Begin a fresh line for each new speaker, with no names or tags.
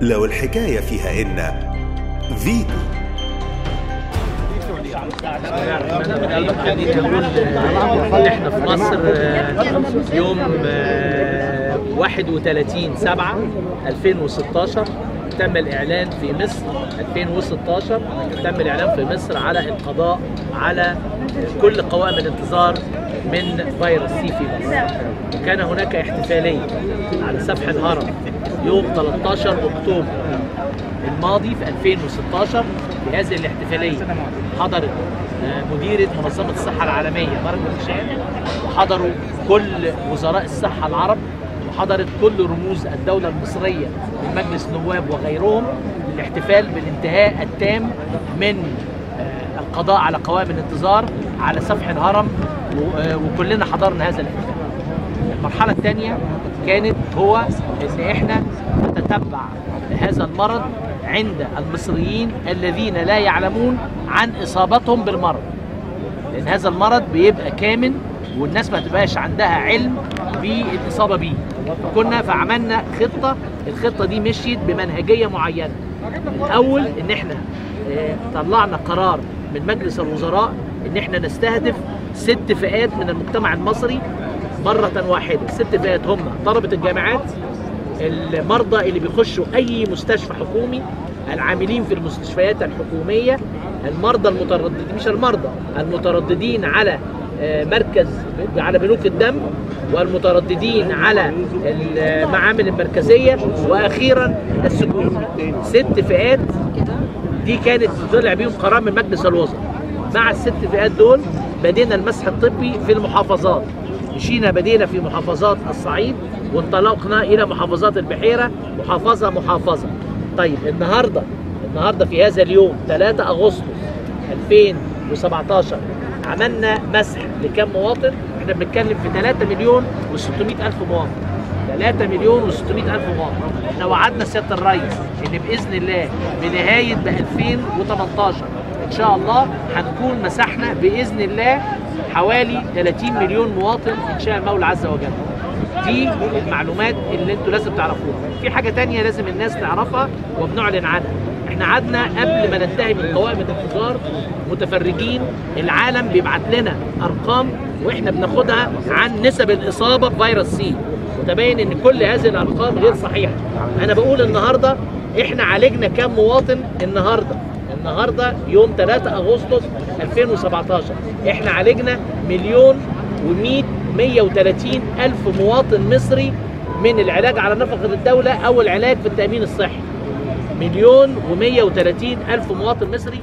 لو الحكاية فيها إن فيتو
إحنا في مصر آه، يوم آه، 31 7 2016 تم الإعلان في مصر 2016 تم الإعلان في مصر على القضاء على كل قوائم الانتظار من فيروس سي في مصر وكان هناك احتفالية على سفح الهرم يوم 13 أكتوبر الماضي في 2016 في هذه الاحتفالية حضرت آه، مديرة منظمة الصحة العالمية مارغريت شان وحضروا كل وزراء الصحة العرب وحضرت كل رموز الدولة المصرية من مجلس النواب وغيرهم للاحتفال بالانتهاء التام من آه، القضاء على قوائم الانتظار على سفح الهرم وكلنا حضرنا هذا الاحتفال. المرحلة الثانية كانت هو إن إحنا نتتبع هذا المرض عند المصريين الذين لا يعلمون عن إصابتهم بالمرض. لأن هذا المرض بيبقى كامن والناس ما تبقاش عندها علم بالإصابة بيه. كنا فعملنا خطة الخطة دي مشيت بمنهجية معينة. الأول إن إحنا آه، طلعنا قرار من مجلس الوزراء إن إحنا نستهدف ست فئات من المجتمع المصري مرة واحدة. ست فئات هم طلبة الجامعات المرضى اللي بيخشوا أي مستشفى حكومي العاملين في المستشفيات الحكومية المرضى المترددين مش المرضى المترددين على آه، مركز على بنوك الدم والمترددين على المعامل المركزية وأخيرا السجون. ست فئات دي كانت طلع بيهم قرار من مجلس الوزراء. مع الست فئات دول بدينا المسح الطبي في المحافظات. مشينا بدينا في محافظات الصعيد وانطلقنا إلى محافظات البحيرة. محافظة محافظة. طيب النهارده النهارده في هذا اليوم 3 أغسطس 2017 عملنا مسح لكم مواطن. إحنا بنتكلم في 3 مليون و600 ألف مواطن. 3 مليون و600 ألف مواطن. إحنا وعدنا سيادة الرئيس إن بإذن الله بنهاية ب 2018 إن شاء الله هنكون مسحنا بإذن الله حوالي 30 مليون مواطن إن شاء المولى عز وجل. دي المعلومات اللي أنتوا لازم تعرفوها. في حاجة تانية لازم الناس تعرفها وبنعلن عنها. إحنا قعدنا قبل ما ننتهي من قوائم الانتظار متفرجين العالم بيبعت لنا أرقام وإحنا بناخدها عن نسب الإصابة بفيروس سي. وتبين إن كل هذه الأرقام غير صحيحة. أنا بقول النهارده إحنا عالجنا كام مواطن النهارده. النهارده يوم 3 أغسطس 2017 إحنا عالجنا مليون و100 130 ألف مواطن مصري من العلاج على نفقه الدولة أو العلاج في التأمين الصحي. مليون و130 ألف مواطن مصري.